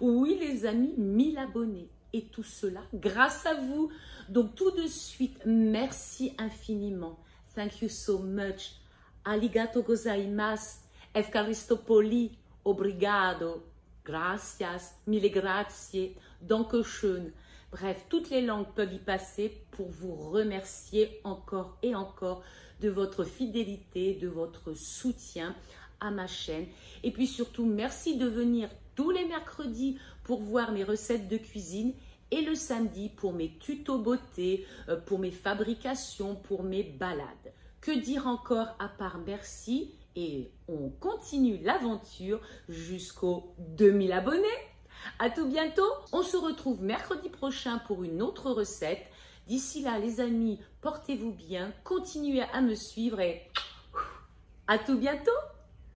Oui les amis, 1000 abonnés et tout cela grâce à vous. Donc tout de suite, merci infiniment. Thank you so much. Aligato gozaimasu. Evkaristopoli. Obrigado. Gracias. Mille grazie. Dankeschön. Bref, toutes les langues peuvent y passer pour vous remercier encore et encore de votre fidélité, de votre soutien à ma chaîne. Et puis surtout, merci de venir tous les mercredis pour voir mes recettes de cuisine et le samedi pour mes tutos beauté, euh, pour mes fabrications, pour mes balades. Que dire encore à part merci et on continue l'aventure jusqu'aux 2000 abonnés. À tout bientôt. On se retrouve mercredi prochain pour une autre recette. D'ici là, les amis, portez-vous bien, continuez à me suivre et à tout bientôt.